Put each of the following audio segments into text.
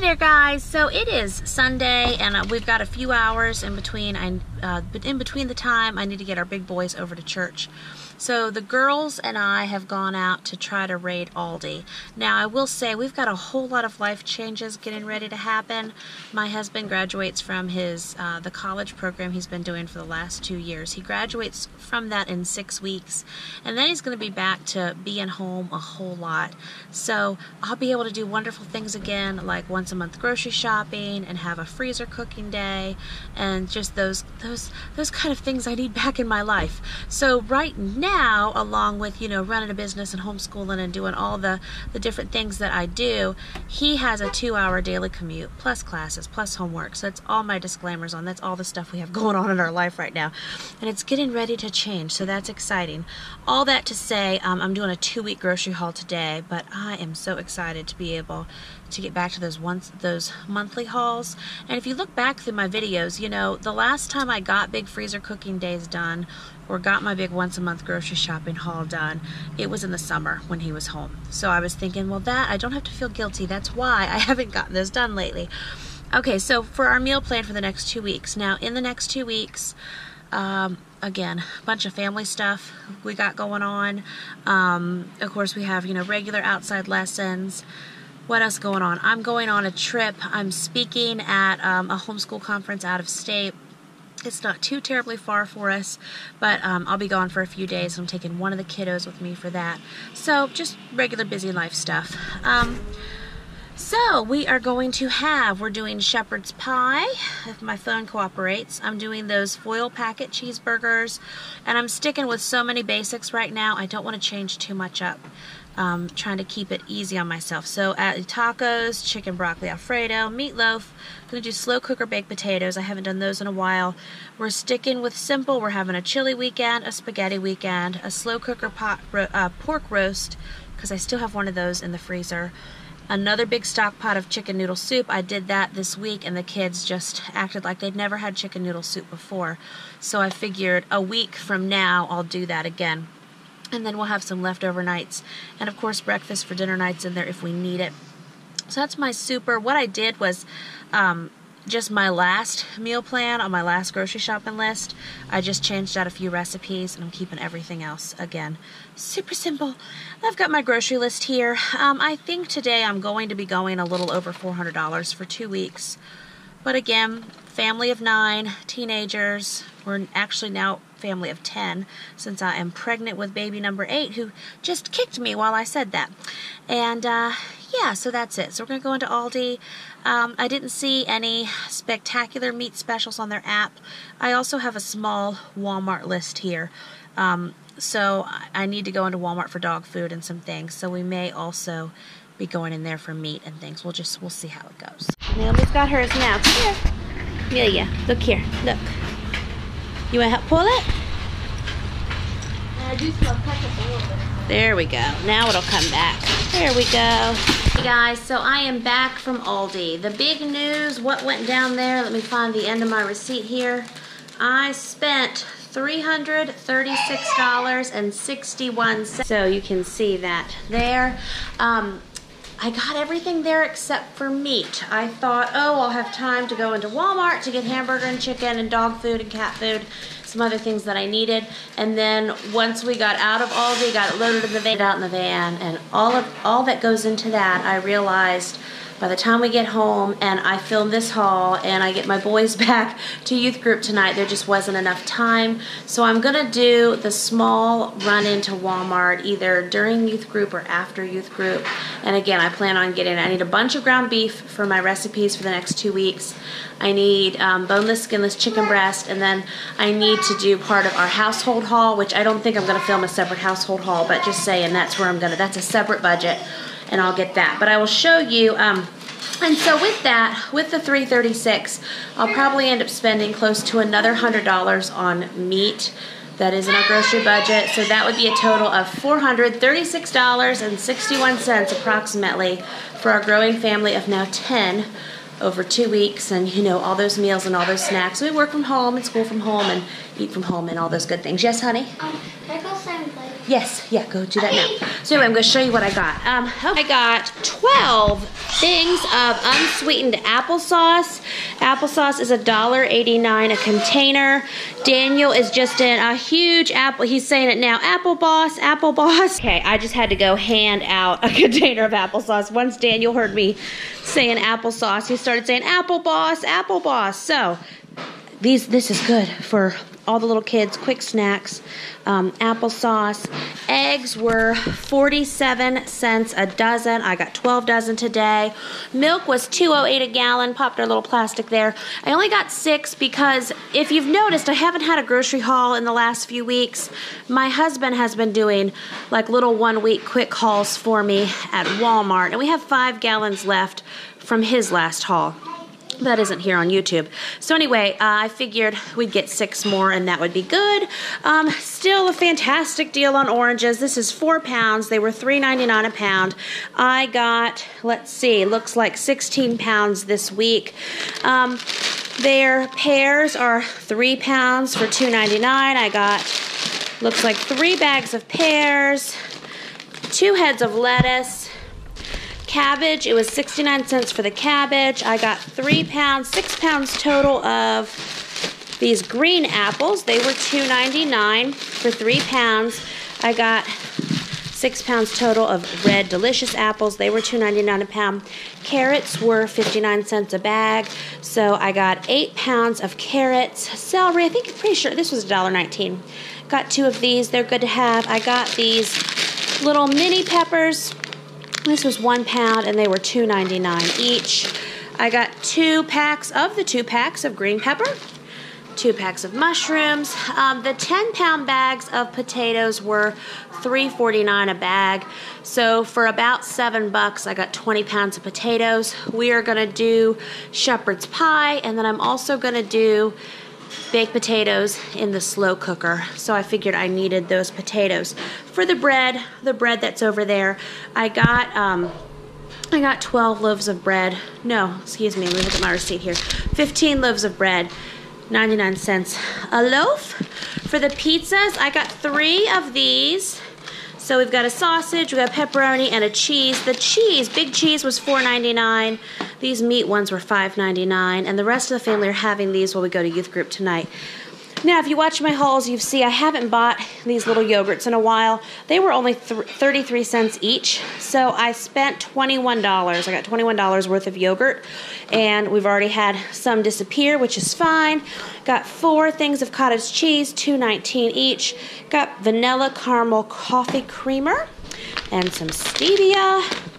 there guys. So it is Sunday and uh, we've got a few hours in between I uh, in between the time I need to get our big boys over to church so the girls and I have gone out to try to raid Aldi. Now I will say we've got a whole lot of life changes getting ready to happen. My husband graduates from his uh, the college program he's been doing for the last two years. He graduates from that in six weeks and then he's going to be back to being home a whole lot. So I'll be able to do wonderful things again like once a month grocery shopping and have a freezer cooking day and just those those those kind of things I need back in my life. So right now now, along with, you know, running a business and homeschooling and doing all the, the different things that I do, he has a two hour daily commute, plus classes, plus homework. So that's all my disclaimers on. That's all the stuff we have going on in our life right now. And it's getting ready to change, so that's exciting. All that to say, um, I'm doing a two week grocery haul today, but I am so excited to be able to get back to those once those monthly hauls. And if you look back through my videos, you know, the last time I got big freezer cooking days done or got my big once a month grocery shopping haul done, it was in the summer when he was home. So I was thinking, well, that I don't have to feel guilty. That's why I haven't gotten those done lately. Okay, so for our meal plan for the next two weeks. Now, in the next two weeks, um, again, a bunch of family stuff we got going on. Um, of course, we have, you know, regular outside lessons. What else going on? I'm going on a trip. I'm speaking at um, a homeschool conference out of state it's not too terribly far for us, but um, I'll be gone for a few days. I'm taking one of the kiddos with me for that. So just regular busy life stuff. Um, so we are going to have, we're doing shepherd's pie, if my phone cooperates. I'm doing those foil packet cheeseburgers, and I'm sticking with so many basics right now, I don't want to change too much up um, trying to keep it easy on myself. So at tacos, chicken broccoli alfredo, meatloaf, gonna do slow cooker baked potatoes. I haven't done those in a while. We're sticking with simple. We're having a chili weekend, a spaghetti weekend, a slow cooker pot, uh, pork roast, because I still have one of those in the freezer. Another big stock pot of chicken noodle soup. I did that this week and the kids just acted like they'd never had chicken noodle soup before. So I figured a week from now I'll do that again and then we'll have some leftover nights and of course breakfast for dinner nights in there if we need it so that's my super what I did was um, just my last meal plan on my last grocery shopping list. I just changed out a few recipes and I'm keeping everything else again super simple. I've got my grocery list here. Um, I think today I'm going to be going a little over $400 for two weeks. But again family of nine teenagers we're actually now family of 10 since I am pregnant with baby number 8 who just kicked me while I said that. And uh, yeah, so that's it. So we're going to go into Aldi. Um, I didn't see any spectacular meat specials on their app. I also have a small Walmart list here. Um, so I need to go into Walmart for dog food and some things. So we may also be going in there for meat and things. We'll just, we'll see how it goes. Naomi's got hers now. Here. Amelia, look here. Look. You want to help pull it? There we go. Now it'll come back. There we go. Hey guys, so I am back from Aldi. The big news, what went down there, let me find the end of my receipt here. I spent $336.61. So you can see that there. Um, I got everything there except for meat. I thought, oh, I'll have time to go into Walmart to get hamburger and chicken and dog food and cat food, some other things that I needed. And then once we got out of Aldi, got it loaded in the van, out in the van, and all of all that goes into that, I realized by the time we get home and I film this haul and I get my boys back to youth group tonight, there just wasn't enough time. So I'm gonna do the small run into Walmart either during youth group or after youth group. And again, I plan on getting, I need a bunch of ground beef for my recipes for the next two weeks. I need um, boneless, skinless chicken breast, and then I need to do part of our household haul, which I don't think I'm gonna film a separate household haul, but just saying that's where I'm gonna, that's a separate budget and I'll get that. But I will show you, um, and so with that, with the 336, I'll probably end up spending close to another $100 on meat that is in our grocery budget. So that would be a total of $436.61 approximately for our growing family of now 10 over two weeks and you know all those meals and all those snacks. We work from home and school from home and eat from home and all those good things. Yes, honey? Um, can I go Yes, yeah, go do that now. So anyway, I'm going to show you what I got. Um, I got 12 things of unsweetened applesauce. Applesauce is $1.89 a container. Daniel is just in a huge apple. He's saying it now. Apple boss, apple boss. Okay, I just had to go hand out a container of applesauce. Once Daniel heard me saying applesauce, he started saying apple boss, apple boss. So these this is good for all the little kids, quick snacks, um, applesauce. Eggs were 47 cents a dozen. I got 12 dozen today. Milk was 208 a gallon. Popped our little plastic there. I only got six because if you've noticed, I haven't had a grocery haul in the last few weeks. My husband has been doing like little one week quick hauls for me at Walmart, and we have five gallons left from his last haul that isn't here on YouTube. So anyway, uh, I figured we'd get six more and that would be good. Um, still a fantastic deal on oranges. This is four pounds. They were $3.99 a pound. I got, let's see, looks like 16 pounds this week. Um, their pears are three pounds for $2.99. I got, looks like three bags of pears, two heads of lettuce, Cabbage, it was 69 cents for the cabbage. I got three pounds, six pounds total of these green apples. They were $2.99 for three pounds. I got six pounds total of red delicious apples. They were $2.99 a pound. Carrots were 59 cents a bag. So I got eight pounds of carrots. Celery, I think I'm pretty sure this was $1.19. Got two of these. They're good to have. I got these little mini peppers this was one pound and they were $2.99 each. I got two packs of the two packs of green pepper, two packs of mushrooms. Um, the 10 pound bags of potatoes were $3.49 a bag. So for about seven bucks, I got 20 pounds of potatoes. We are gonna do shepherd's pie, and then I'm also gonna do baked potatoes in the slow cooker. So I figured I needed those potatoes. For the bread, the bread that's over there, I got um, I got 12 loaves of bread. No, excuse me, let me look at my receipt here. 15 loaves of bread, 99 cents a loaf. For the pizzas, I got three of these so we've got a sausage, we've got pepperoni, and a cheese. The cheese, big cheese, was $4.99. These meat ones were $5.99. And the rest of the family are having these while we go to youth group tonight. Now, if you watch my hauls, you see I haven't bought these little yogurts in a while. They were only th 33 cents each, so I spent $21. I got $21 worth of yogurt, and we've already had some disappear, which is fine. Got four things of cottage cheese, $2.19 each. Got vanilla caramel coffee creamer and some stevia.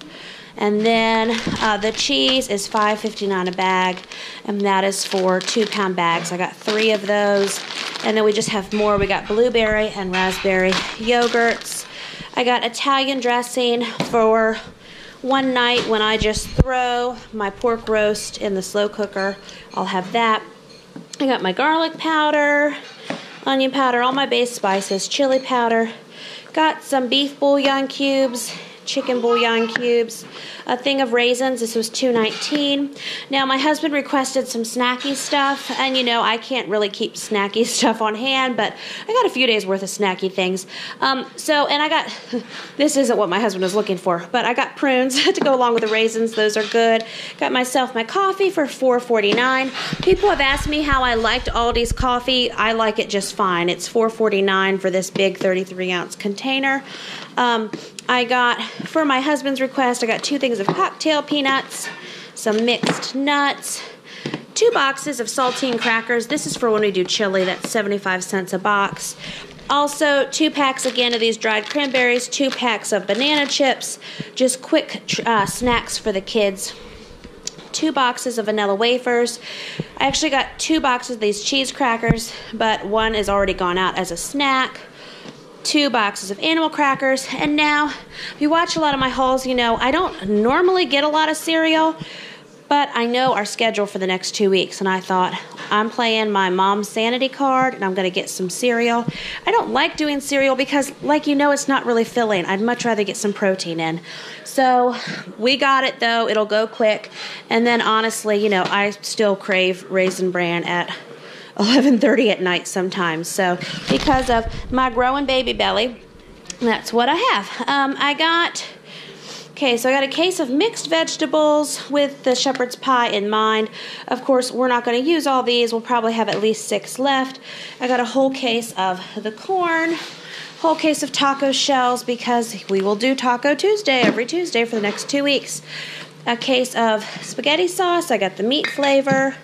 And then uh, the cheese is $5.59 a bag, and that is for two pound bags. I got three of those. And then we just have more. We got blueberry and raspberry yogurts. I got Italian dressing for one night when I just throw my pork roast in the slow cooker. I'll have that. I got my garlic powder, onion powder, all my base spices, chili powder. Got some beef bouillon cubes chicken bouillon cubes, a thing of raisins. This was two nineteen. Now my husband requested some snacky stuff, and you know I can't really keep snacky stuff on hand, but I got a few days worth of snacky things. Um, so and I got this isn't what my husband was looking for, but I got prunes to go along with the raisins. Those are good. Got myself my coffee for four forty nine. People have asked me how I liked Aldi's coffee. I like it just fine. It's four forty nine for this big thirty three ounce container. Um, I got, for my husband's request, I got two things of cocktail peanuts, some mixed nuts, two boxes of saltine crackers. This is for when we do chili, that's 75 cents a box. Also, two packs again of these dried cranberries, two packs of banana chips, just quick uh, snacks for the kids. Two boxes of vanilla wafers. I actually got two boxes of these cheese crackers, but one is already gone out as a snack two boxes of animal crackers. And now, if you watch a lot of my hauls, you know I don't normally get a lot of cereal, but I know our schedule for the next two weeks, and I thought I'm playing my mom's sanity card and I'm going to get some cereal. I don't like doing cereal because, like you know, it's not really filling. I'd much rather get some protein in. So we got it though, it'll go quick. And then honestly, you know, I still crave Raisin Bran at 11:30 at night sometimes. So because of my growing baby belly, that's what I have. Um, I got Okay, so I got a case of mixed vegetables with the shepherd's pie in mind. Of course, we're not going to use all these. We'll probably have at least six left. I got a whole case of the corn, whole case of taco shells because we will do Taco Tuesday every Tuesday for the next two weeks. A case of spaghetti sauce. I got the meat flavor.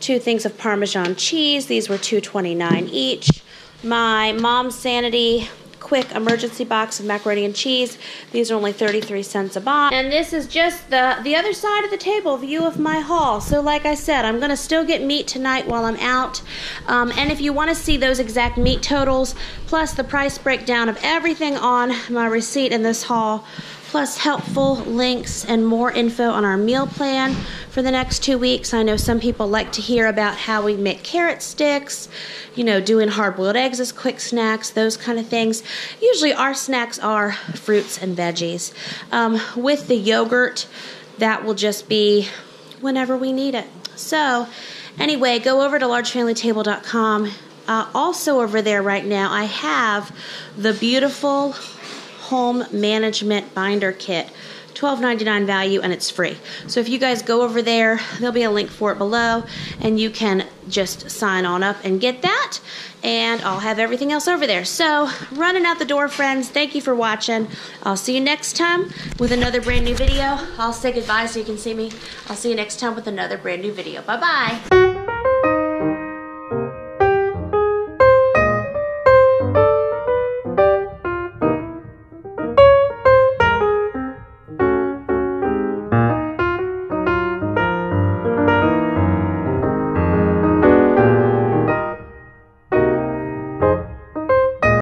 Two things of Parmesan cheese. These were $2.29 each. My Mom's Sanity quick emergency box of macaroni and cheese. These are only 33 cents a box. And this is just the, the other side of the table view of my haul. So like I said, I'm to still get meat tonight while I'm out. Um, and if you want to see those exact meat totals, plus the price breakdown of everything on my receipt in this haul, plus helpful links and more info on our meal plan for the next two weeks. I know some people like to hear about how we make carrot sticks, you know, doing hard boiled eggs as quick snacks, those kind of things. Usually our snacks are fruits and veggies. Um, with the yogurt, that will just be whenever we need it. So, anyway, go over to largefamilytable.com. Uh, also, over there right now, I have the beautiful home management binder kit. $12.99 value and it's free. So if you guys go over there, there'll be a link for it below and you can just sign on up and get that. And I'll have everything else over there. So running out the door, friends. Thank you for watching. I'll see you next time with another brand new video. I'll say goodbye so you can see me. I'll see you next time with another brand new video. Bye-bye.